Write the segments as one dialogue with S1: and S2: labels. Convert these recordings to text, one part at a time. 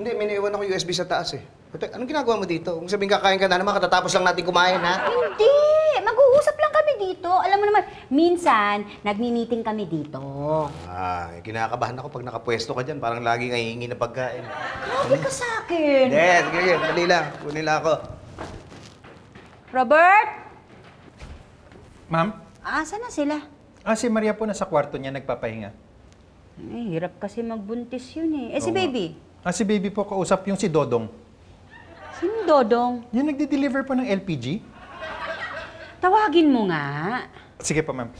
S1: Hindi, may naiwan ako USB sa taas eh. But, anong ginagawa mo dito? Kung sabihin kakain ka na naman, katatapos lang natin kumain, ha?
S2: Hindi! Mag-uusap lang kami dito. Alam mo naman, minsan, nagmi-meeting kami dito.
S1: Ah, kinakabahan ako pag nakapwesto ka dyan. Parang lagi nga hihingi na pagkain.
S2: Grabe ka sa akin.
S1: Hindi, sige, sige. Dali lang. Kunin lang ako.
S2: Robert!
S3: Ma'am?
S2: Asa na sila?
S3: Ah, si Maria po nasa kwarto niya nagpapahinga.
S2: Eh, hirap kasi magbuntis yun eh. Eh, si
S3: Oo nga.
S2: baby?
S3: Ah, si baby po kausap yung si Dodong.
S2: Sino Dodong?
S3: Yung nagde-deliver po ng LPG.
S2: Tawagin mo nga.
S3: Sige pa, ma'am.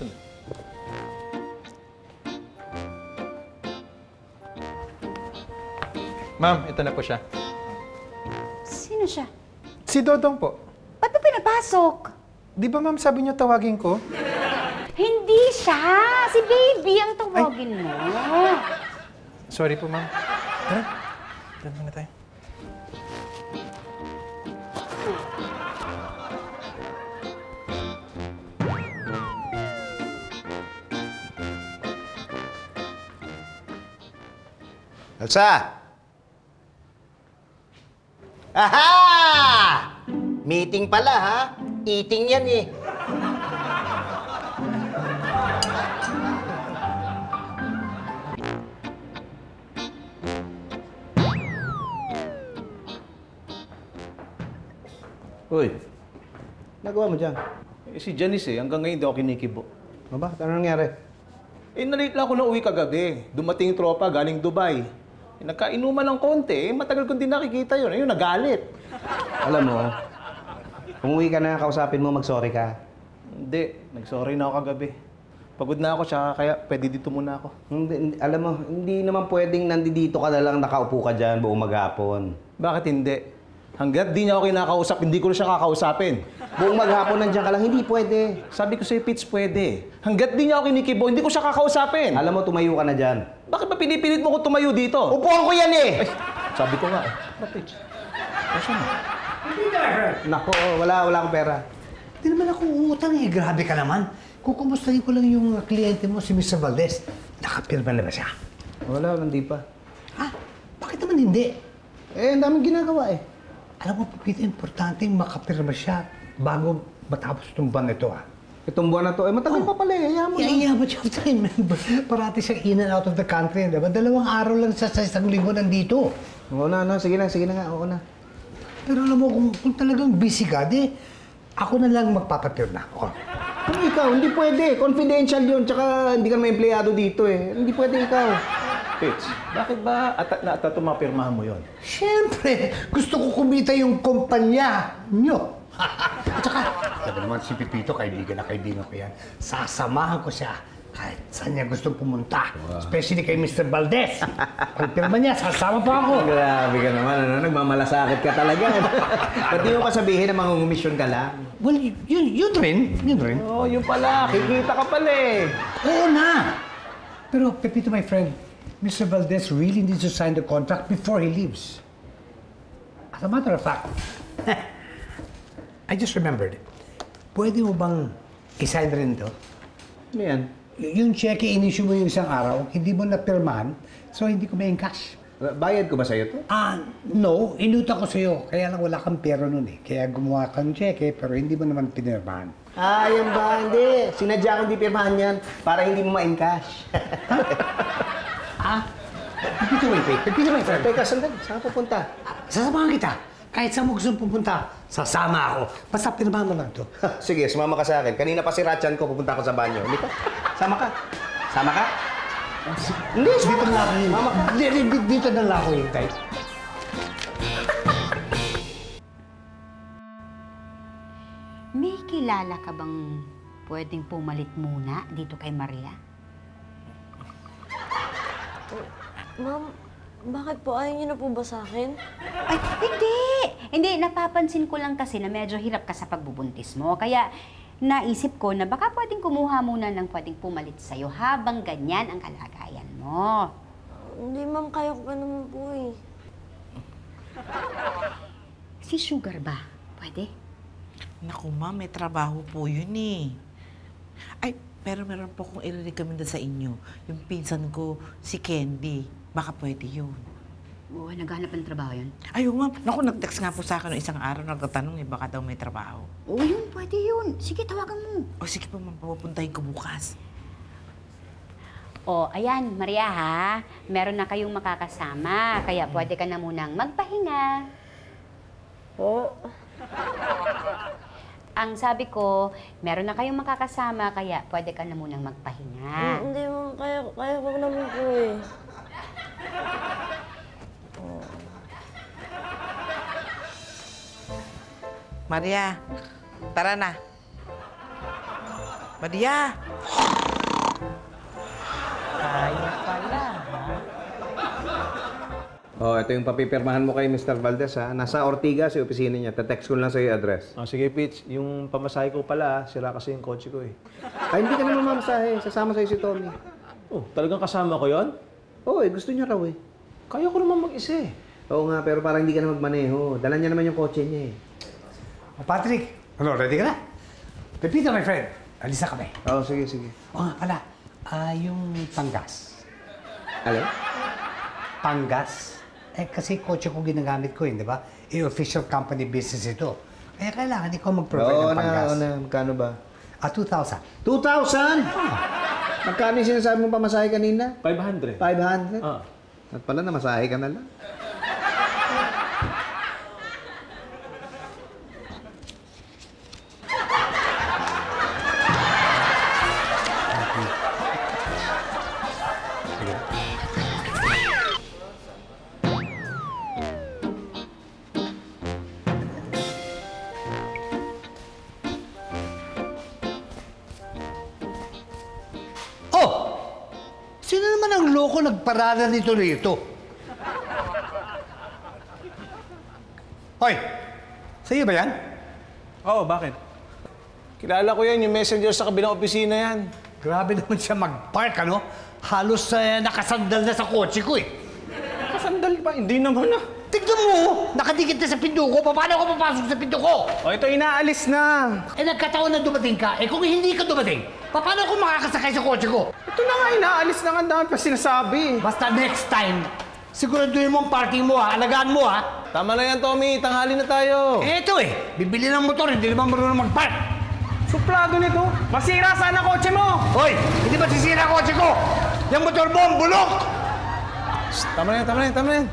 S3: Ma'am, ito na po siya.
S2: Sino siya?
S3: Si Dodong po.
S2: Ba't mo pinapasok?
S3: Di ba ma'am sabi niyo tawagin ko?
S2: Hindi siya! Si baby ang tawagin mo.
S3: Sorry po ma'am. Tara, tara muna tayo.
S1: Elsa! Aha! Meeting pala, ha? Eating yan eh.
S4: Uy,
S1: Nagawa mo dyan?
S4: eh, si Janice eh, hanggang ngayon ako kinikibo.
S1: Ano ba? Ano nangyari?
S4: Eh, nalate lang ako na uwi kagabi. Dumating yung tropa galing Dubai. Eh, nagkainuman ng konti, eh, matagal kong din nakikita yun. Ayun, nagalit.
S1: Alam mo, kung uwi ka na, kausapin mo, mag-sorry ka.
S4: Hindi, nagsorry na ako kagabi. Pagod na ako, tsaka kaya pwede dito muna ako.
S1: Hindi, hindi- alam mo, hindi naman pwedeng nandito ka na lang nakaupo ka dyan buong maghapon.
S4: Bakit hindi? Hanggat di niya ako kinakausap, hindi ko na siya kakausapin.
S1: Buong maghapon nandiyan ka lang, hindi pwede.
S4: Sabi ko sa'yo, Pitch, pwede. Hanggat di niya ako kinikibo, hindi ko siya kakausapin.
S1: Alam mo, tumayo ka na dyan.
S4: Bakit ba pinipilit mo ko tumayo dito?
S1: Upuan ko yan eh!
S4: Sabi ko nga eh. Pitch? Kasi na.
S1: Nako, wala, wala akong pera.
S5: Hindi naman ako uutang eh. Grabe ka naman. Kukumustahin ko lang yung kliyente mo, si Mr. Valdez. Nakapirma na ba siya?
S1: Wala, hindi pa.
S5: Ha? Bakit naman hindi?
S1: Eh, ang daming ginagawa eh.
S5: Alam mo, Pipito, importante makapirma siya bago matapos itong buwan ito, ah.
S1: Itong buwan na to, eh matagal pa pala eh. Hayaan mo na.
S5: Yeah, yeah, but you have to remember, parati siyang in and out of the country. Diba? Dalawang araw lang siya sa isang linggo nandito.
S1: Oo na, no. Sige na, sige na nga. Oo na.
S5: Pero alam mo, kung, kung talagang busy ka, di, ako na lang magpapapirma. Oh.
S1: Ano ikaw? Hindi pwede. Confidential yun. Tsaka hindi ka naman empleyado dito eh. Hindi pwede ikaw.
S4: Pitch, bakit ba at na at tumapirmahan mo yon?
S5: Siyempre, gusto ko kumita yung kumpanya nyo. At saka, sabi naman si Pipito, kaibigan na kaibigan ko yan. Sasamahan ko siya kahit saan niya gustong pumunta. Especially kay Mr. Valdez. Pag pirma niya, sasama pa ako.
S1: Grabe ka naman. Ano? Nagmamalasakit ka talaga. Ba't di mo pa sabihin na mangungumisyon ka lang?
S5: Well, yun, yun rin. Yun rin.
S4: Oh, yun pala. Kikita ka pala eh.
S5: Oo na. Pero, Pepito, my friend, Mr. Valdez really needs to sign the contract before he leaves. As a matter of fact, I just remembered. Pwede mo bang i-sign rin to?
S1: Ano yan?
S5: Y- yung cheque in-issue mo yung isang araw, hindi mo napirmahan, so hindi ko may cash.
S1: Bayad ko ba sa'yo to?
S5: Ah, no, inuta ko sa'yo. Kaya lang wala kang pera nun eh. Kaya gumawa ka ng cheque, pero hindi mo naman pinirmahan.
S1: Ah, yan ba? Hindi. Sinadya ko hindi pirmahan yan para hindi mo ma-encash.
S5: Ah, Pepito, wait, wait. Pepito, my friend.
S1: Teka, sandali. Saan ka pupunta?
S5: Sasamahan kita. Kahit saan mo gusto pupunta, sasama ako. Basta pirmahan mo lang to.
S1: Sige, sumama ka sa akin. Kanina pa si Ratchan ko, pupunta ako sa banyo. Hindi ka? Sama ka. Sama ka? Hindi,
S5: Dito
S1: sumama
S5: na
S1: ka.
S5: ako yun.
S1: Mama.
S5: Di- di- di- Dito na lang ako hintay.
S2: May kilala ka bang pwedeng pumalit muna dito kay Maria?
S6: Ma'am, bakit po ayaw niyo na po ba sa akin?
S2: Ay, hindi! Hindi, napapansin ko lang kasi na medyo hirap ka sa pagbubuntis mo. Kaya naisip ko na baka pwedeng kumuha muna ng pwedeng pumalit sa'yo habang ganyan ang kalagayan mo.
S6: Hindi ma'am, kaya ko pa naman po eh.
S2: Si Sugar ba? Pwede?
S7: Naku ma'am, may trabaho po yun eh. Ay, pero meron po kong i-recommenda sa inyo. Yung pinsan ko, si Candy. Baka pwede yun.
S2: Oo, naghahanap ng trabaho yun.
S7: Ay, oo, ma'am. Naku, nag-text nga po sa akin noong isang araw, nagtatanong eh, baka daw may trabaho.
S2: Oo, yun. Pwede yun. Sige, tawagan mo.
S7: O sige po, ma'am, pupuntahin ko bukas.
S2: O, ayan, Maria ha. Meron na kayong makakasama. Kaya pwede ka na munang magpahinga.
S6: Po?
S2: Ang sabi ko, meron na kayong makakasama. Kaya pwede ka na munang magpahinga.
S6: Hmm, Hindi, ma'am. Kaya, kaya ko naman po eh.
S7: Maria, tara na. Maria! Kaya
S1: Oh, ito yung papipirmahan mo kay Mr. Valdez ha. Nasa Ortiga si opisina niya. Te-text ko lang sa'yo yung address.
S4: Ah, sige, Pitch. Yung pamasahe ko pala, sira kasi yung kotse ko eh.
S1: Ay, hindi ka naman mamasahe. Sasama sa'yo si Tommy.
S4: Oh, talagang kasama ko yon?
S1: Oo, eh, gusto niya raw eh.
S4: Kaya ko naman mag-isa eh.
S1: Oo nga, pero parang hindi ka na magmaneho. Dala niya naman yung kotse niya eh.
S5: O, Patrick, ano, ready ka na? Pepito, my friend. Alis na kami.
S1: Oo, sige, sige.
S5: O nga pala, ah, yung panggas.
S1: Alin?
S5: Panggas? Eh, kasi kotse ko ginagamit ko yun, di ba? Eh, official company business ito. Kaya kailangan ikaw mag-provide
S1: Oo
S5: ng
S1: na,
S5: panggas.
S1: oo na. Magkano ba?
S5: Ah, 2,000.
S1: 2,000! Magkano yung sinasabi mong pamasahe kanina?
S4: 500.
S1: 500?
S4: Ah.
S1: At pala, namasahe ka na lang.
S5: Nagparada nito rito? Hoy! Sa'yo ba yan?
S4: Oo, bakit? Kilala ko yan, yung messenger sa kabilang opisina yan.
S5: Grabe naman siya mag-park, ano? Halos eh, nakasandal na sa kotse ko eh.
S4: Kasandal pa, hindi naman ah.
S5: Tignan mo, oh, nakadikit na sa pinto ko. Paano ako papasok sa pinto ko?
S4: O, ito inaalis na.
S5: Eh, nagkataon na dumating ka. Eh, kung hindi ka dumating, paano ako makakasakay sa kotse ko?
S4: Ito na nga, inaalis na nga dami pa sinasabi.
S5: Basta next time, siguraduhin mo ang parking mo ha. Alagaan mo ha.
S4: Tama na yan, Tommy. Tanghali na tayo.
S5: Ito eh. Bibili ng motor, hindi naman marunong mag-park.
S4: Suplado nito. Masira sana kotse mo.
S5: Hoy, hindi ba sisira ang kotse ko? Yung motor mo, ang bulok!
S4: Tama na yan, tama na yan, tama na yan.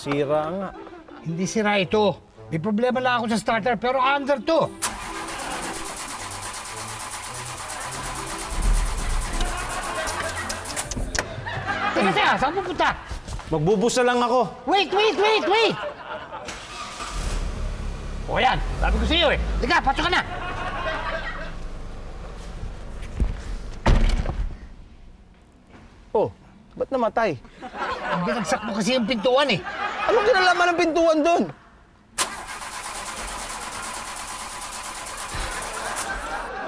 S4: Nasira nga.
S5: Hindi sira ito. May problema lang ako sa starter, pero under to. Teka, teka, saan pupunta?
S4: Magbubusa lang ako.
S5: Wait, wait, wait, wait! O yan, sabi ko sa iyo eh. Teka, pasok ka na!
S4: Oh, ba't namatay?
S5: Binagsak mo kasi yung pintuan eh.
S4: Anong kinalaman ng pintuan doon?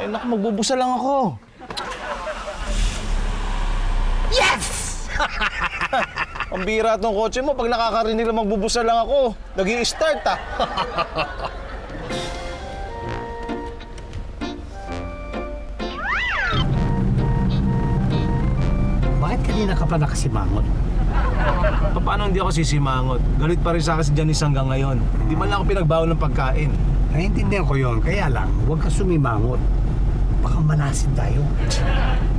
S4: Eh, naku, magbubusa lang ako.
S5: Yes!
S4: Ang bira tong kotse mo, pag nakakarinig lang magbubusa lang ako, nag start ah.
S5: kanina ka pa nakasimangot?
S4: Paano hindi ako sisimangot? Galit pa rin sa akin si Janice hanggang ngayon. Hindi man lang ako pinagbawal ng pagkain.
S5: Naiintindihan ko yon, kaya lang, huwag ka sumimangot. Baka malasin tayo.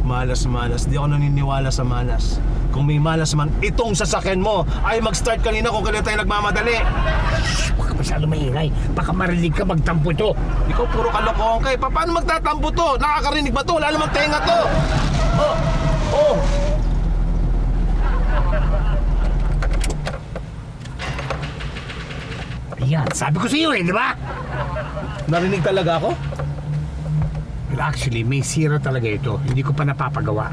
S4: Malas-malas. Di ako naniniwala sa malas. Kung may malas man, itong sasakyan mo ay mag-start kanina kung kailan tayo nagmamadali.
S5: Huwag ka masyado maingay. Baka marinig ka magtampo ito.
S4: Ikaw puro kalokohan ka eh. Pa- Paano magtatampo to? Nakakarinig ba to? Wala namang tenga to. Oh! Oh!
S5: Ayan, sabi ko sa iyo eh, di ba?
S4: Narinig talaga ako?
S5: Well, actually, may zero talaga ito. Hindi ko pa napapagawa.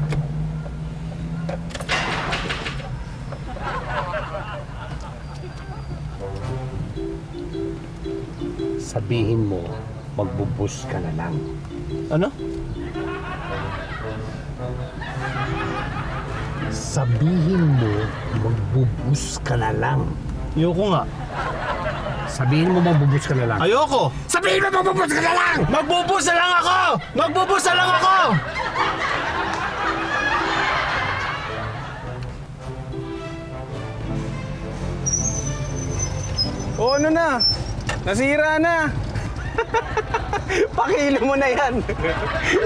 S5: Sabihin mo, magbubus ka na lang.
S4: Ano?
S5: Sabihin mo, magbubus ka na lang.
S4: Ayoko nga.
S5: Sabihin mo, magbubus ka na lang.
S4: Ayoko!
S5: Sabihin mo, magbubus ka na lang!
S4: Magbubus na lang ako! Magbubus na lang ako!
S1: O ano na? Nasira na. Pakilo mo na yan.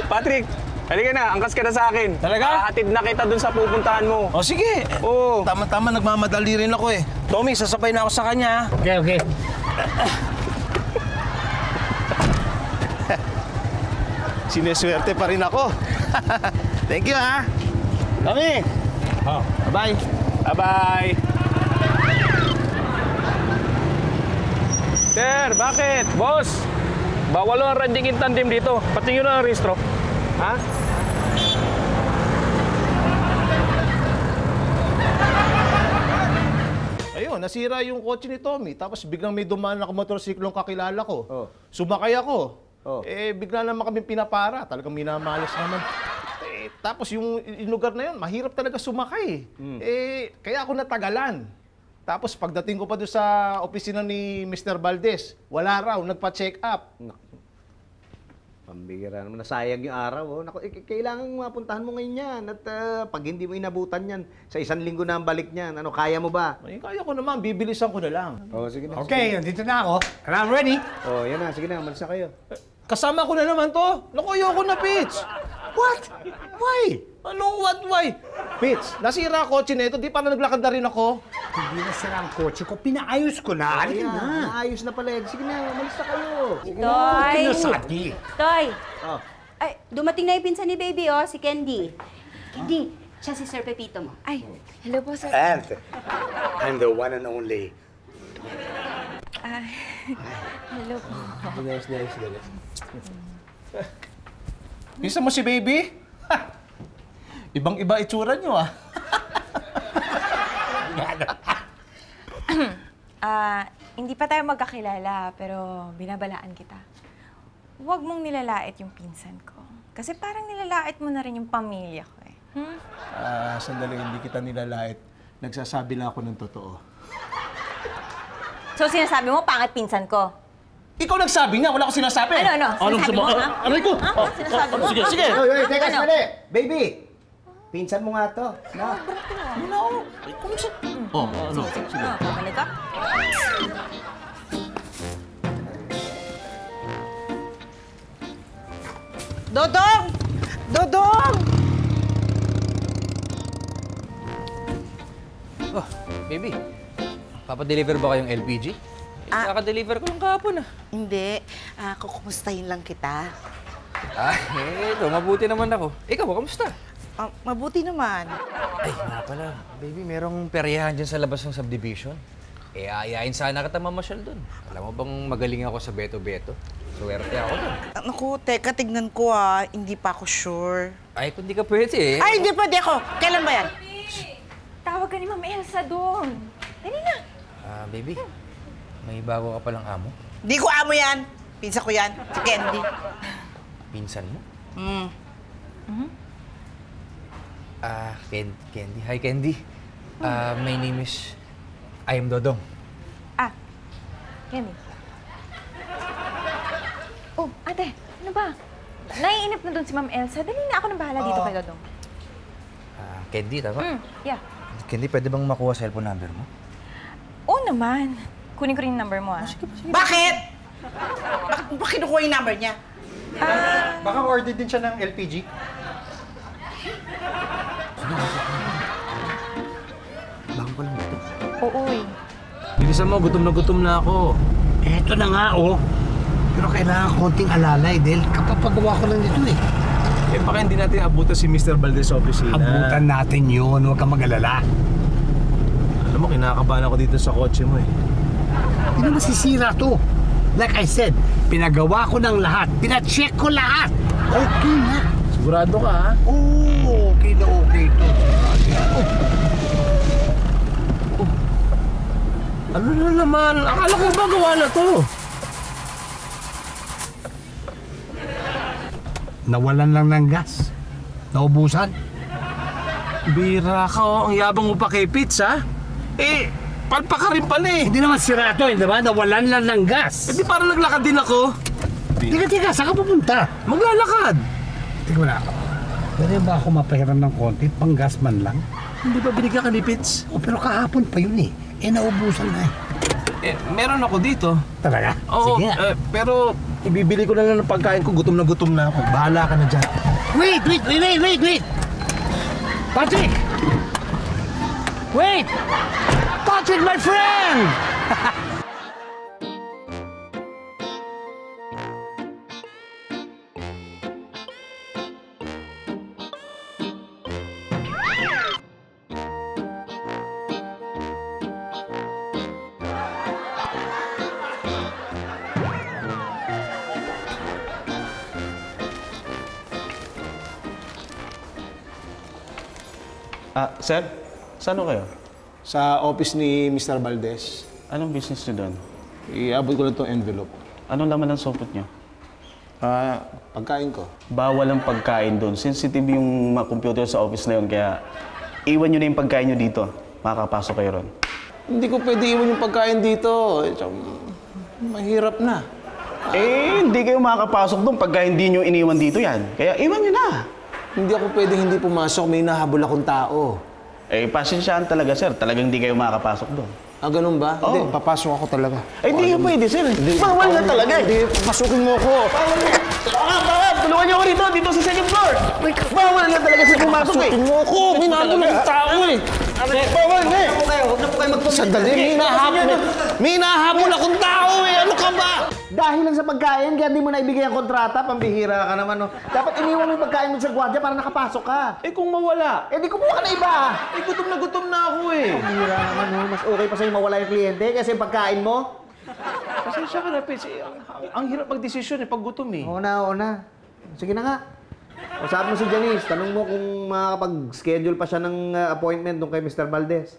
S1: Patrick, halika na. Angkas ka na sa akin.
S4: Talaga?
S1: Aatid na kita dun sa pupuntahan mo.
S4: O sige!
S1: Oo.
S4: Tama-tama, nagmamadali rin ako eh. Tommy, sasabay na ako sa kanya.
S5: Okay, okay.
S4: Sineswerte pa rin ako. Thank you ha. Tommy!
S5: Oh.
S4: Bye-bye.
S1: Bye-bye. Sir, bakit? Boss, bawal ang riding in tandem dito. Pati yun ang restro. Ha?
S4: Ayun, nasira yung kotse ni Tommy. Tapos biglang may dumaan na motorsiklong kakilala ko.
S1: Oh.
S4: Sumakay ako.
S1: Oh.
S4: Eh, bigla naman kami pinapara. Talagang minamalas naman. Eh, tapos yung, yung lugar na yun, mahirap talaga sumakay. Eh, kaya ako natagalan. Tapos pagdating ko pa doon sa opisina ni Mr. Valdez, wala raw, nagpa-check up.
S1: Pambira naman, nasayang yung araw. Oh. Naku, eh, kailangan mapuntahan mo ngayon yan. At ah, pag hindi mo inabutan yan, sa isang linggo na ang balik niyan, ano, kaya mo ba?
S4: Eh, kaya ko naman, bibilisan ko na lang.
S1: Oh, sige na.
S5: Okay, nandito na ako. And I'm ready.
S1: Oh, yan na. Sige na, umalis na kayo.
S4: Kasama ko na naman to. Naku, ayoko na, Pitch.
S5: What? Why?
S4: Anong what, why? Pitch, nasira ang kotse na ito. Di pa na naglakad na rin ako.
S5: Hindi na sira ang kotse ko. Pinaayos ko na. Halika na.
S1: Ayos na pala. Sige na, umalis na kayo. Sige na.
S2: Toy!
S5: Kinasabi.
S2: Toy!
S1: Oh.
S2: Ay, dumating na yung pinsan ni baby, oh, si Candy. Candy, siya si Sir Pepito mo.
S6: Ay, hello po, sir.
S5: And I'm the one and only.
S6: Hello po.
S1: Nice, nice, nice.
S4: Bisa mo si baby? Ha! Ibang-iba itsura niyo ah.
S8: Ah, hindi pa tayo magkakilala, pero binabalaan kita. Huwag mong nilalait yung pinsan ko. Kasi parang nilalait mo na rin yung pamilya ko eh. Hmm?
S4: Ah, sandali, hindi kita nilalait. Nagsasabi lang ako ng totoo.
S8: So sinasabi mo, pangit pinsan ko?
S4: Ikaw nagsabi niya, wala ko sinasabi.
S8: Ano, ano?
S4: Anong
S8: Sinasabi mo, ha?
S4: Aray ko!
S8: Ha?
S4: Oh,
S8: Sinasabi
S4: oh,
S8: mo?
S4: Sige, sige!
S1: Oy, oy, teka,
S8: Ano?
S1: sandali. Baby, pinsan mo nga to. No?
S4: Oh, ano? Sige.
S8: Ah, pabalik ka?
S7: Dodong! Dodong!
S9: Oh, baby. Papadeliver ba kayong LPG?
S7: Ah.
S9: Kaka-deliver ko lang kahapon ah.
S7: Hindi. Ah, kukumustahin lang kita.
S9: Ah, eh, ito, mabuti naman ako. Ikaw, kamusta?
S7: Ah, mabuti naman.
S9: Ay, nga pala. Baby, merong peryahan dyan sa labas ng subdivision. Eh, ayayin sana kita mamasyal dun. Alam mo bang magaling ako sa beto-beto? Swerte ako dun.
S7: Ah, Naku, teka, tignan ko ah. Hindi pa ako sure.
S9: Ay, kung di ka pwede eh.
S7: Ay, hindi pwede ako. Kailan ba yan?
S8: Tawag ka ni Ma'am Elsa doon. Dali na.
S9: Ah, baby. May bago ka palang amo.
S7: Di ko amo yan. Pinsa ko yan. Si Candy.
S9: Pinsan mo?
S7: Mm.
S9: Ah, Ken Candy. Hi, Candy. Ah, my name is... I am Dodong.
S8: Ah, Kenny. Oh, ate, ano ba? Naiinip na doon si Ma'am Elsa. Dali na ako na bahala dito kay Dodong.
S9: Ah, Candy, tama?
S8: Hmm, yeah.
S9: Candy, pwede bang makuha cellphone number mo?
S8: Oo naman. Kunin ko rin yung number mo, ah.
S7: Bakit? Bakit mo kinukuha yung number niya?
S3: Baka order din siya ng LPG.
S8: Oo, eh.
S4: Bilisan mo, gutom na gutom na ako.
S5: Eto na nga, oh. Pero kailangan konting alalay dahil kapapagawa ko lang dito eh.
S4: Eh, baka hindi natin abutan si Mr. Valdez sa opisina.
S5: Abutan natin yun, huwag kang mag-alala.
S4: Alam mo, kinakabahan ako dito sa kotse mo eh.
S5: Hindi naman sisira to. Like I said, pinagawa ko ng lahat. Pina-check ko lahat. Okay na.
S4: Sigurado ka ha?
S5: Oo,
S4: Ano na naman? Akala ko ba gawa na to?
S5: nawalan lang ng gas. Naubusan.
S4: Bira ka, oh. Ang yabang mo pa kay Pitts, ha? Eh, palpa ka rin pala eh.
S5: Hindi naman sira to, hindi ba? Nawalan lang ng gas.
S4: Eh, di parang naglakad din ako.
S5: Tika, tika, saan ka pupunta?
S4: Maglalakad.
S5: Tika mo na ako. Pwede ba ako mapahiram ng konti? Pang gas man lang?
S4: Hindi ba binigyan ka ni Pitts?
S5: O, pero kahapon pa yun eh. Eh, naubusan na eh.
S4: Eh, meron ako dito.
S5: Talaga?
S4: Oo,
S5: Sige nga.
S4: eh, pero ibibili ko na lang ng pagkain ko. Gutom na gutom na ako. Bahala ka na dyan.
S5: Wait, wait, wait, wait, wait, wait! Patrick! Wait! Patrick, my friend!
S10: Ah, sir? Saan ho kayo?
S4: Sa office ni Mr. Valdez,
S10: Anong business niyo doon?
S4: iabot ko lang itong envelope.
S10: Anong laman ng sopot niyo?
S4: Ah, pagkain ko.
S10: Bawal ang pagkain doon. Sensitive yung mga computer sa office na yun, kaya iwan niyo na yung pagkain niyo dito. Makakapasok kayo ron.
S4: Hindi ko pwede iwan yung pagkain dito. Eh, tsaka, mahirap na.
S10: Eh, hindi kayo makakapasok doon pagka hindi niyo iniwan dito yan. Kaya iwan niyo na.
S4: Hindi ako pwedeng hindi pumasok. May nahabol akong tao.
S10: Eh, pasensyaan talaga, sir. Talagang hindi kayo makakapasok doon.
S4: Ah, ganun ba?
S10: Oo.
S4: Hindi, papasok ako talaga.
S10: Eh, hindi ka pwede, sir. Bawal na talaga. eh.
S4: Hindi, pasukin mo ako.
S10: Bawal na. Ah, bawal! Tulungan niyo ako dito, dito sa second floor. Bawal na talaga sa pumasok eh.
S4: Pasukin mo ako. May nahabol akong tao eh. Bawal na eh. Sandali, may nahabol. May nahabol akong tao eh. Ano ka ba?
S1: Dahil lang sa pagkain, kaya di mo na ibigay ang kontrata, pambihira ka naman, no? Dapat iniwan mo yung pagkain mo sa gwardiya para nakapasok ka.
S10: Eh, kung mawala.
S1: Eh, di kumuha ka na iba.
S10: Eh, gutom na gutom na ako eh.
S1: Pambihira naman, no? Mas okay pa sa'yo mawala yung kliyente kasi yung pagkain mo.
S10: Pasensya ka na, Pets. Eh, ang, ang, hirap magdesisyon eh, pag gutom eh.
S1: Oo na, oo na. Sige na nga. Usap mo si Janice, tanong mo kung makakapag-schedule pa siya ng uh, appointment doon kay Mr. Valdez.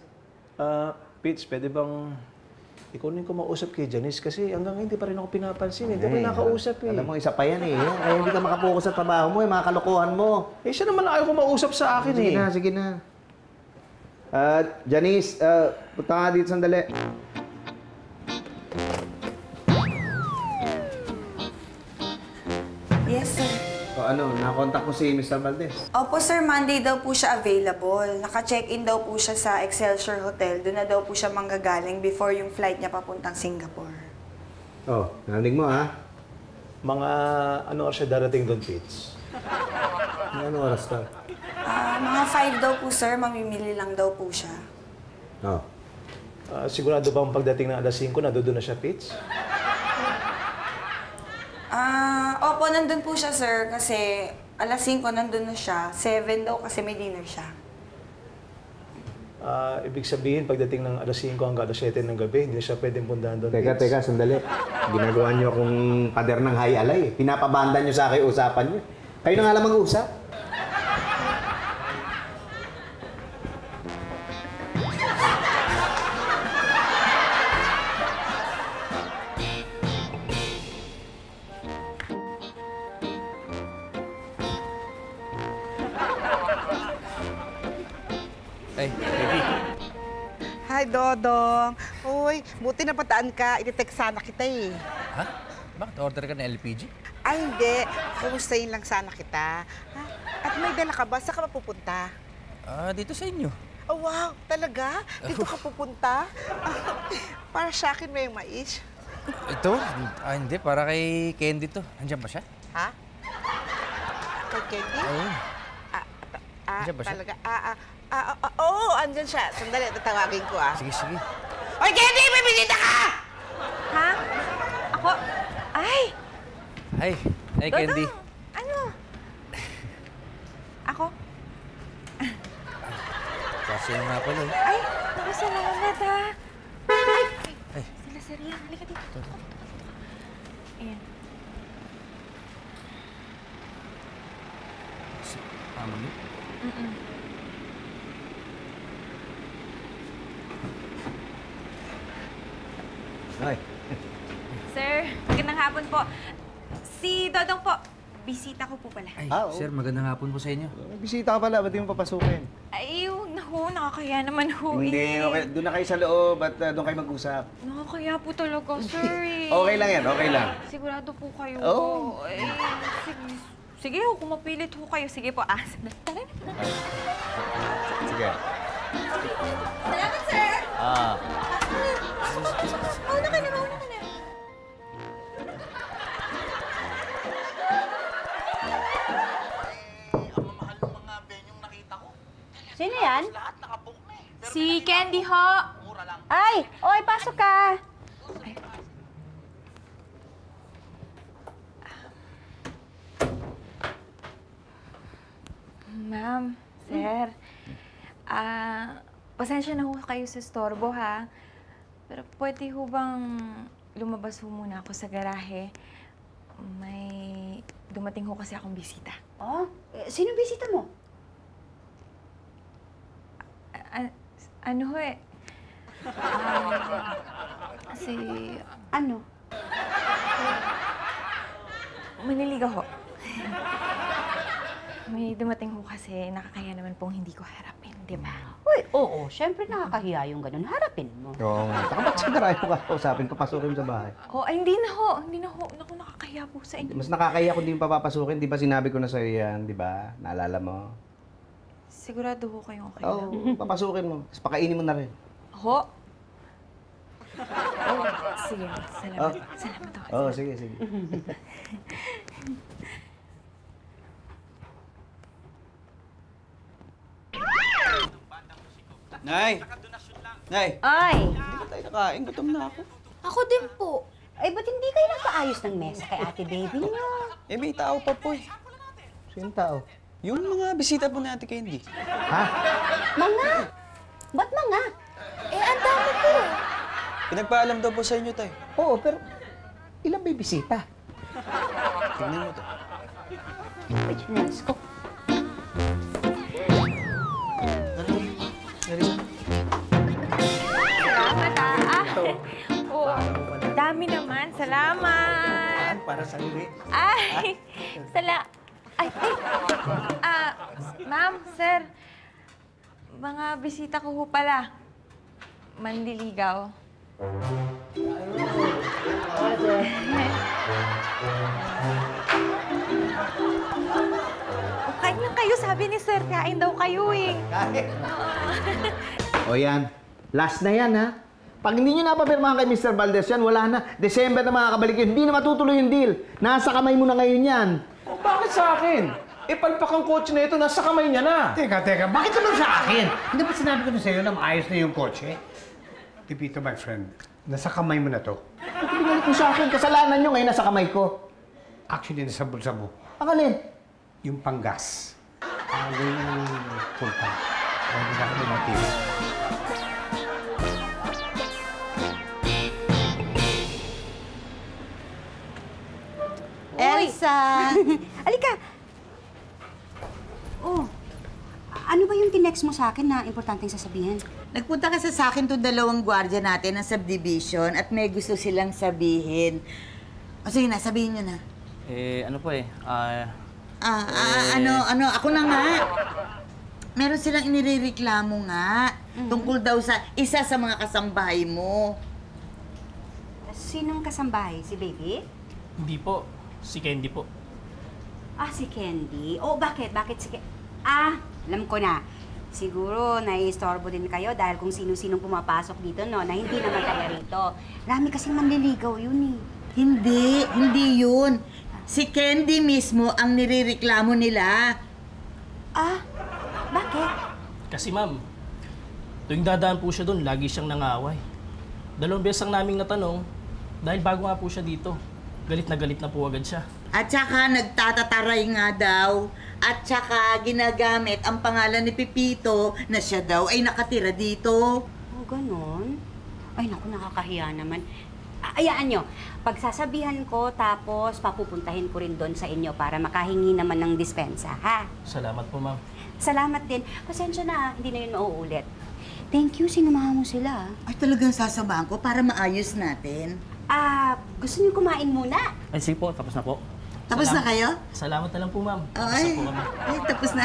S4: Ah, Pitch, pwede bang ikaw na yung kumausap kay Janice kasi hanggang ngayon hindi pa rin ako pinapansin. Hindi ako nakausap eh.
S1: Alam mo, isa pa yan eh. Kaya hindi ka makapokus sa trabaho mo eh, mga kalokohan mo.
S4: Eh, siya naman ayaw kumausap sa akin
S1: Sige
S4: eh.
S1: na, sige na. Uh, Janice, uh, punta nga dito sandali. Ano, nakontak mo si Mr. Valdez.
S11: Opo, sir. Monday daw po siya available. Naka-check-in daw po siya sa Excelsior Hotel. Doon na daw po siya manggagaling before yung flight niya papuntang Singapore.
S1: Oh, narinig mo ha?
S4: Mga ano oras siya darating doon, Pitch?
S1: Ano oras ka?
S11: Ah, mga 5 daw po, sir. Mamimili lang daw po siya.
S1: Oh.
S4: Ah, sigurado bang pagdating ng alas 5 na doon na siya, Pitch?
S11: Ah, opo, nandun po siya, sir. Kasi alas 5 nandun na siya. 7 daw kasi may dinner siya.
S4: Ah, ibig sabihin, pagdating ng alas 5 hanggang alas 7 ng gabi, hindi na siya pwedeng puntahan doon,
S1: Teka, teka, sandali. Ginagawa niyo akong pader ng high alay. eh. Pinapabanda niyo sa akin usapan niyo. Kayo na nga lang mag-usap.
S7: Uy, buti na pataan ka. Iti-text sana kita eh.
S9: Ha? Bakit order ka ng LPG?
S7: Ay, hindi. Kumustahin lang sana kita. Ha? At may dala ka ba? Saan ka mapupunta?
S9: Ah, dito sa inyo.
S7: Oh, wow. Talaga? Dito ka pupunta? Para sa akin may mais.
S9: Ito? Ah, hindi. Para kay Candy to. Andiyan ba siya?
S7: Ha? Kay Candy?
S9: Oo.
S7: Ah, ah,
S9: Andiyan ba siya?
S7: talaga. Ah, ah, ah, ah, ah, oo, andyan siya. Sandali, tatawagin ko ah.
S9: Sige, sige.
S7: Oy, Candy! May bisita ka!
S8: Ha? Ako? Ay!
S9: Ay, ay Candy.
S8: Dodong! Ano? Ako?
S9: Kasi nga pala eh.
S8: Ay! Naku, salamat ha! Ay!
S9: Ay.
S8: Sila sir lang. Halika dito. Ayan.
S9: Tama niyo?
S1: Ay.
S8: Sir, magandang hapon po. Si Dodong po. bisita ko po pala.
S9: Ay,
S1: Ah,
S9: sir, magandang hapon po sa inyo.
S1: Bisita ka pala, ba't di mo papasukin?
S8: Ay, huwag na ho, nakakaya naman ho
S1: Hindi,
S8: eh.
S1: okay. Doon na kayo sa loob at uh, doon kayo mag-usap.
S8: Nakakaya po talaga, sir eh.
S1: Okay lang yan, okay lang.
S8: Sigurado po kayo.
S1: Oo.
S8: Eh, sige, sige ho, kung mapilit ho kayo, sige po. Ah, tara na.
S1: Sige.
S8: Salamat, sir!
S1: Ah.
S2: Sino yan?
S8: Si Candy ho.
S2: Ay! Oy, pasok ka!
S8: Ma'am, sir. Ah, pasensya na ho kayo sa storbo ha. Pero pwede ho bang lumabas ho muna ako sa garahe? May dumating ho kasi akong bisita.
S2: Oh, eh, sino bisita mo?
S8: A- ano ho eh? Ah, si...
S2: Ano?
S8: Maniligaw ho. May dumating ho kasi nakakaya naman pong hindi ko harapin, di ba?
S2: Uy, oo, syempre nakakahiya yung ganun. Harapin mo.
S1: Oo. Saka ba't sa garahe mo kausapin? Papasukin mo sa bahay.
S8: Oh, ay, hindi na ho. Hindi na ho. Naku, nakakahiya po sa inyo.
S1: Mas nakakaya kung di mo papapasukin. Di ba sinabi ko na sa'yo yan, di ba? Naalala mo?
S8: Sigurado ho kayong okay
S1: Oo,
S8: lang.
S1: papasukin mo. Tapos pakainin mo na rin.
S8: Ho? Oh, sige. Salamat.
S1: Oh.
S8: Salamat ho.
S1: Oo, sige, sige.
S10: Nay! Nay!
S2: Ay!
S10: Hindi ka tayo nakain. Gutom na ako.
S2: Ako din po. Ay, ba't hindi kayo nagpaayos ng mesa kay ate baby niyo?
S10: Eh, may tao pa po eh.
S1: Sino tao?
S10: Yung mga bisita po ni Ate Candy.
S1: Ha?
S2: Mga! Ba't mga? Eh, ang dami po.
S10: Pinagpaalam daw po sa inyo, tay.
S1: Oo, pero ilang may bisita?
S10: Tingnan mo to.
S2: Ay, chinelas ko.
S8: Salamat ah. Oh, dami naman. Salamat.
S1: Para sa
S8: Ay, sala... Ay, ay. Ah, ma'am, sir. Mga bisita ko ho pala. Mandiligaw. O, kain lang kayo. Sabi ni sir, kain daw kayo eh.
S1: O yan. Last na yan, ha? Pag hindi nyo napapirmahan kay Mr. Valdez yan, wala na. December na makakabalik yun. Hindi na matutuloy yung deal. Nasa kamay mo na ngayon yan.
S4: O, bakit sa akin? Eh, palpak ang kotse na ito, nasa kamay niya na.
S5: Teka, teka, bakit naman sa akin? Hindi ba sinabi ko na sa'yo na maayos na yung kotse? Pipito, my friend, nasa kamay mo na to.
S1: Pinalik mo sa akin. Kasalanan nyo ngayon nasa kamay ko.
S5: Actually, nasa bulsa mo.
S1: Ang alin?
S5: Yung panggas. Ah, yung full tank. Kaya hindi
S2: Elsa! Alika! Oh, ano ba yung tinext mo sa akin na importanteng sasabihin?
S12: Nagpunta kasi sa akin to dalawang gwardiya natin ng subdivision at may gusto silang sabihin. O sige na, sabihin nyo na.
S10: Eh, ano po eh. Ah,
S12: Ah, ah,
S10: Eh.
S12: ano, ano, ako na nga. Meron silang inireklamo nga tungkol daw sa isa sa mga kasambahay mo.
S2: Sinong kasambahay? Si baby?
S13: Hindi po. Si Candy po.
S2: Ah, si Candy. Oh, bakit? Bakit si Candy? Ah, alam ko na. Siguro naiistorbo din kayo dahil kung sino-sinong pumapasok dito, no, na hindi naman taga rito. Rami kasing manliligaw yun eh.
S12: Hindi, hindi yun. Si Candy mismo ang nirereklamo nila.
S2: Ah, bakit?
S13: Kasi ma'am, tuwing dadaan po siya doon, lagi siyang nangaway. Dalawang beses ang naming natanong, dahil bago nga po siya dito, galit na galit na po agad siya.
S12: At saka nagtatataray nga daw. At saka ginagamit ang pangalan ni Pipito na siya daw ay nakatira dito.
S2: Oh, ganon? Ay, naku, nakakahiya naman. Ayaan nyo, pagsasabihan ko tapos papupuntahin ko rin doon sa inyo para makahingi naman ng dispensa, ha?
S13: Salamat po ma'am.
S2: Salamat din. Pasensya na, hindi na yun mauulit. Thank you, sinamahan mo sila.
S12: Ay talagang sasamahan ko para maayos natin.
S2: Ah, gusto niyo kumain muna?
S10: ay sige po. Tapos na po.
S12: Tapos na kayo?
S13: Salamat na lang po, ma'am.
S12: Ay,
S13: Isa po kami.
S12: ay, tapos na.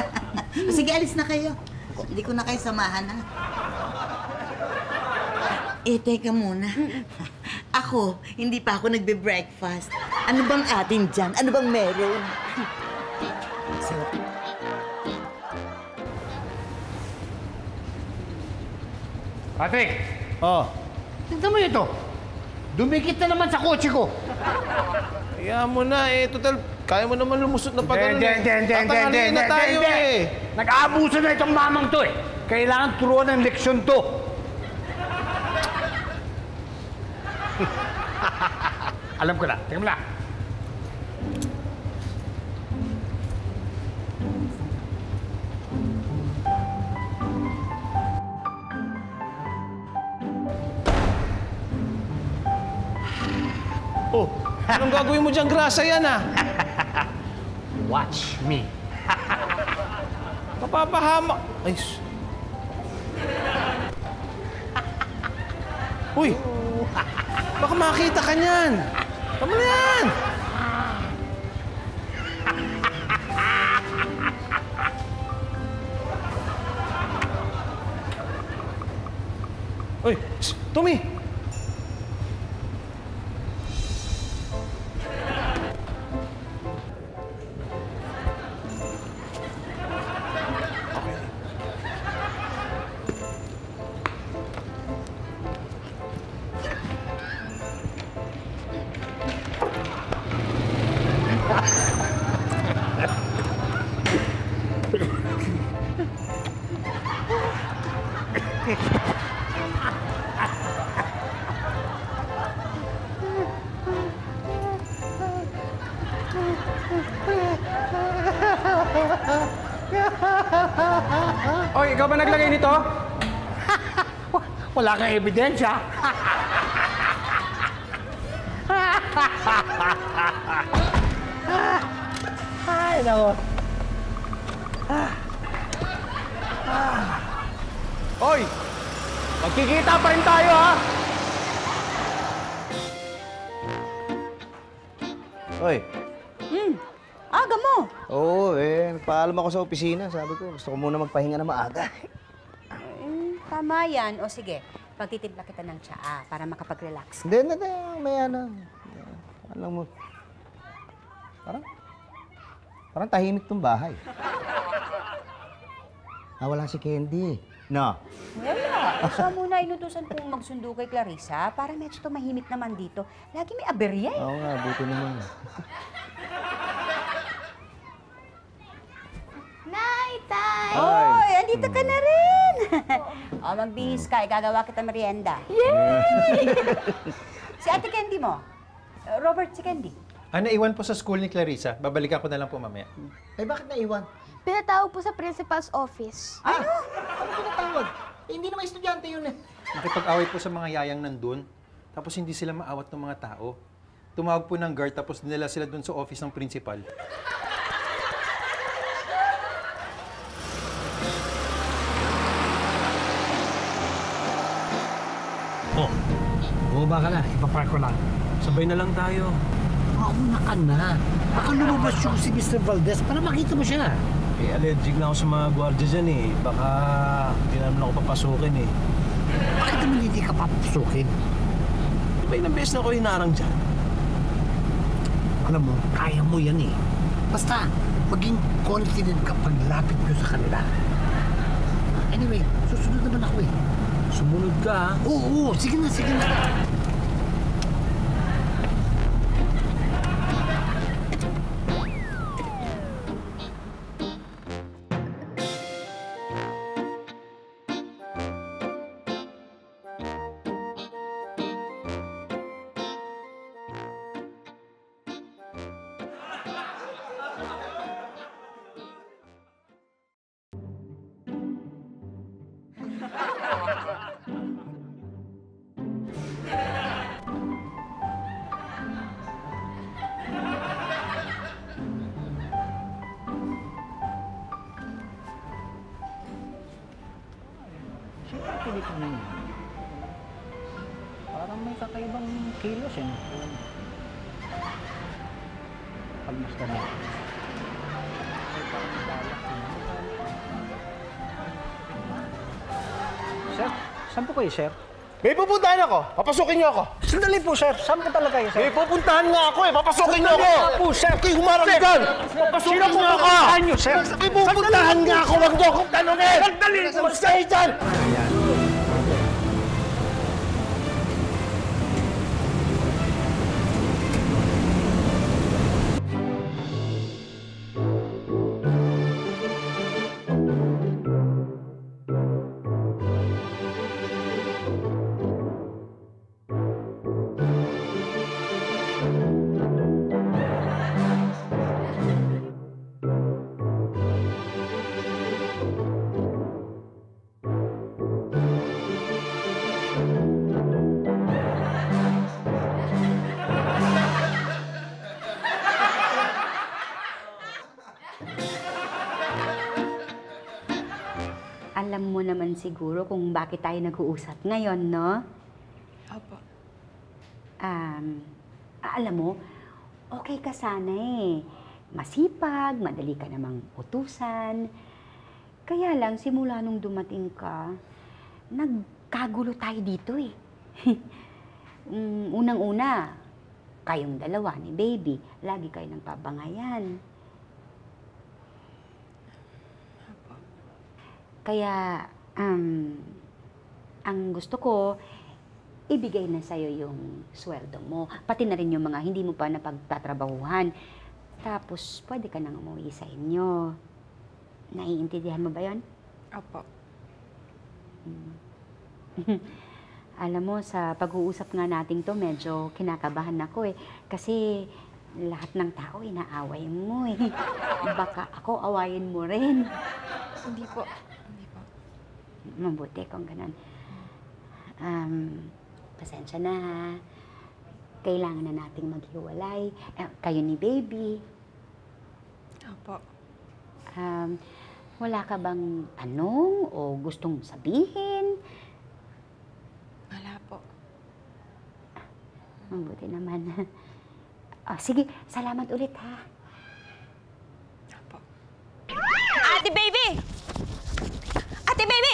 S12: O, Sige, alis na kayo. Hindi ko na kayo samahan, ha? Eh, teka muna. Ako, hindi pa ako nagbe-breakfast. Ano bang atin dyan? Ano bang meron?
S5: Patrick!
S4: Oh.
S5: Tignan mo ito. Dumikit na naman sa kotse ko.
S4: Kaya mo na eh. Total, kaya mo naman lumusot na pag ano
S5: Hindi, hindi, hindi, hindi, hindi,
S4: na tayo eh.
S5: Nag-aabuso na itong mamang to eh. Kailangan turuan ng leksyon to. Alam ko na. Tingnan mo na.
S4: Anong gagawin mo dyan? Grasa yan ah.
S5: Watch me.
S4: Mapapahamak. Ay, Uy! Baka makita ka niyan. Tama na yan! Uy! Tommy!
S5: Nito? Wala kang ebidensya. Ay, nako. Hoy! Magkikita pa rin tayo, ha?
S1: Hoy.
S2: Hmm. Aga mo.
S1: Oo, eh. Nagpaalam ako sa opisina. Sabi ko, gusto ko muna magpahinga na maaga.
S2: Eh, tama yan. O sige, pagtitimpla kita ng tsaa para makapag-relax.
S1: Hindi, hindi, hindi. May ano. Alam mo. Parang, parang tahimik tong bahay. Ah, wala si Candy. No.
S2: Wala. Siya muna inutusan kong magsundo kay Clarissa para medyo tumahimik naman dito. Lagi may aberya eh.
S1: Oo nga, buti naman.
S2: Nay, tay!
S1: Ay.
S2: Oy, andito ka na rin! o, magbihis ka. Igagawa kita merienda. Yay! si Ate Candy mo. Robert, si Candy.
S3: Ah, naiwan po sa school ni Clarissa. Babalikan ko na lang po mamaya.
S1: Eh, bakit naiwan?
S14: Pinatawag po sa principal's office.
S1: Ano? Ano pinatawag? Eh, hindi naman estudyante yun eh.
S3: Nakipag-away po sa mga yayang nandun. Tapos hindi sila maawat ng mga tao. Tumawag po ng guard tapos dinala sila dun sa office ng principal.
S5: Oh, bumaba ka na. Ipapark ko lang.
S13: Sabay na lang tayo.
S5: Mauna ka na. Baka lumabas yung si Mr. Valdez para makita mo siya.
S13: Eh, allergic na ako sa mga gwardiya dyan eh. Baka hindi naman ako papasukin eh.
S5: Bakit naman hindi ka papasukin?
S13: Di ba ilang beses na ako hinarang dyan?
S5: Alam mo, kaya mo yan eh. Basta, maging confident ka paglapit mo sa kanila. Anyway, susunod naman ako eh.
S13: Sumunod ka ha?
S5: Oo, oo. Sige na, sige na.
S1: Kilos eh.
S15: Kamusta na? Sir, saan po kayo, sir?
S4: May pupuntahan ako. Papasukin niyo ako.
S15: Sandali po, sir. Saan po talaga kayo, sir?
S4: May pupuntahan nga ako eh. Papasukin niyo ako.
S15: Sandali po, sir.
S4: Kayo humarang
S15: Sir,
S4: dyan.
S15: Sino
S4: Papasukin niyo ako.
S15: pupuntahan niyo, sir?
S4: May pupuntahan nga ako. Huwag niyo akong tanongin.
S15: Sandali po,
S4: Mas kayo dyan.
S2: Alam siguro kung bakit tayo nag-uusap ngayon, no?
S8: Opo.
S2: Um, alam mo, okay ka sana eh. Masipag, madali ka namang utusan. Kaya lang, simula nung dumating ka, nagkagulo tayo dito eh. Mm, Unang-una, kayong dalawa ni baby, lagi kayo nagpabangayan. Kaya, um, ang gusto ko, ibigay na sa'yo yung sweldo mo. Pati na rin yung mga hindi mo pa napagtatrabahuhan. Tapos, pwede ka nang umuwi sa inyo. Naiintindihan mo ba yon?
S8: Opo.
S2: Alam mo, sa pag-uusap nga natin to, medyo kinakabahan ako eh. Kasi lahat ng tao inaaway mo eh. Baka ako awayin mo rin.
S8: Hindi po.
S2: Mabuti kung ganun. Um, pasensya na ha. Kailangan na nating maghiwalay. Eh, kayo ni baby.
S8: Opo.
S2: Um, wala ka bang tanong o gustong sabihin?
S8: Wala po.
S2: Mabuti naman. Oh, sige, salamat ulit ha.
S16: Ate baby! Ate baby!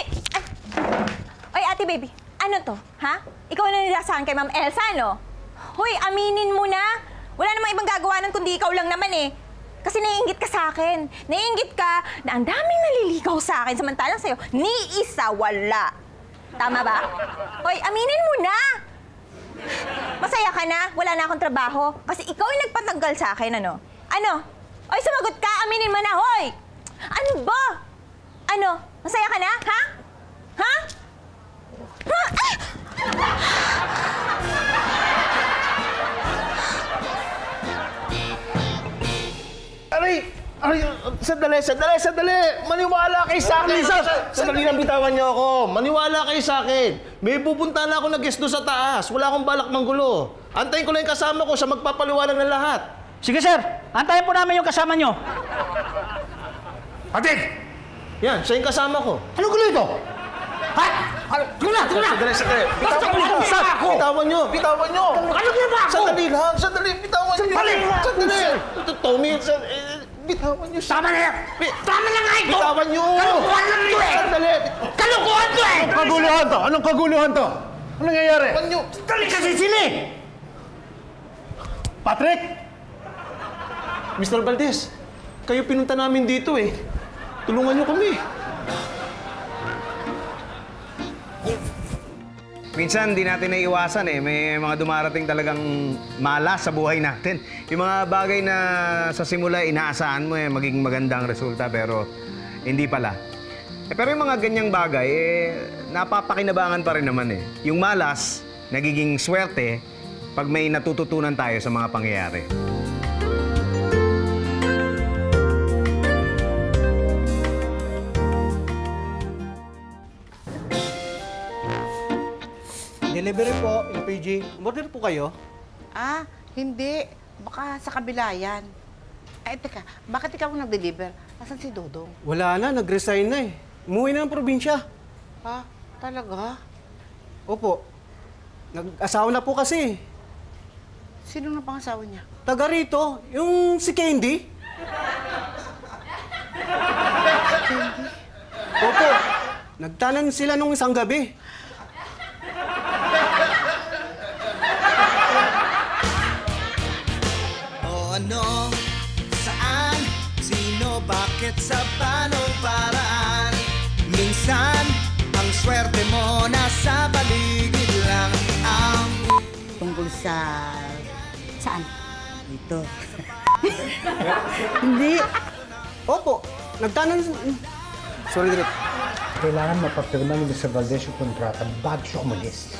S16: Ay! Ate baby, ano to? Ha? Ikaw na nilasahan kay Ma'am Elsa, no? Hoy, aminin mo na! Wala namang ibang gagawa nun kundi ikaw lang naman eh. Kasi naiingit ka sa akin. Naiingit ka na ang daming naliligaw sa akin samantalang sa'yo, ni isa wala. Tama ba? Hoy, aminin mo na! Masaya ka na? Wala na akong trabaho? Kasi ikaw yung nagpatanggal sa akin, ano? Ano? Oy, sumagot ka! Aminin mo na, hoy! Ano ba? Ano? Masaya ka na? Ha? Ha? Ha? Ah!
S4: Aray! Aray! Sandali, sandali, sandali! Maniwala kayo sa akin! Sandali lang bitawan niyo ako. Maniwala kayo sa akin. May pupunta na ako na guest doon sa taas. Wala akong balak manggulo. Antayin ko lang yung kasama ko sa magpapaliwanag ng lahat.
S15: Sige, sir. Antayin po namin yung kasama nyo.
S4: Atid! Yan, siya yung kasama ko.
S5: Anong gulo ito? Ha? Ano? Tingnan na, tingnan na!
S4: Sandali, sandali.
S5: Basta
S4: Bitawan niyo!
S5: sa ako!
S4: Bitawan niyo! Bitawan niyo!
S5: Ano ginawa ko?
S4: Sandali lang! Sandali! Bitawan niyo!
S5: Sandali!
S4: Sandali! Tommy, eh, bitawan niyo siya.
S5: Tama na yan! Tama na nga ito!
S4: Bitawan niyo!
S5: Kalukuhan lang ito eh!
S4: Sandali!
S5: Kalukuhan to eh!
S4: Anong kaguluhan to? Anong kaguluhan to? Ano nangyayari?
S5: Bitawan niyo! Dali kasi sila eh!
S4: Patrick! Mr. Valdez, kayo pinunta namin dito eh. Tulungan niyo kami.
S1: Minsan, di natin naiiwasan eh. May mga dumarating talagang malas sa buhay natin. Yung mga bagay na sa simula inaasahan mo eh, magiging magandang resulta, pero hindi pala. Eh, pero yung mga ganyang bagay, eh, napapakinabangan pa rin naman eh. Yung malas, nagiging swerte pag may natututunan tayo sa mga pangyayari.
S17: Delivery po, LPG. Order po kayo.
S7: Ah, hindi. Baka sa kabila yan. Ay, teka, bakit ikaw ang nag-deliver? Asan si Dodong?
S17: Wala na, nag-resign na eh. Umuwi na ng probinsya.
S7: Ha? Talaga?
S17: Opo. Nag-asawa na po kasi.
S7: Sino na pangasawa niya?
S17: Taga rito, yung si Candy. Opo, nagtanan sila nung isang gabi.
S18: O ano, saan, sino, bakit, sa panong paraan Minsan, ang swerte mo nasa paligid lang Ang
S12: Tungkol sa...
S2: Saan?
S12: Dito.
S17: Hindi. Opo, nagtanan... Sorry, Direk.
S5: Kailangan mapapirma ni Mr. Valdez yung kontrata bago siya umalis.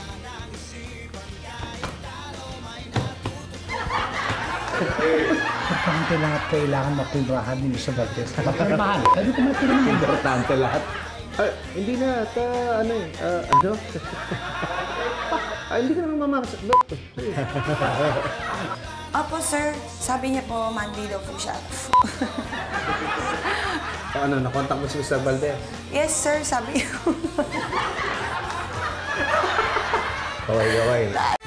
S5: Importante lang at kailangan mapirmahan ni Mr. Valdez. Mapirmahan. Sabi ko mapirmahan.
S1: Importante lahat. Ay, hindi na, ta, ano eh, ah, ano? Ay, hindi ka naman mamakas.
S11: Opo, sir. Sabi niya po, Monday daw po siya.
S1: ano, nakontak mo si Mr. Valdez?
S11: yes, sir. Sabi niya.
S1: Kaway-kaway.
S18: Anytime,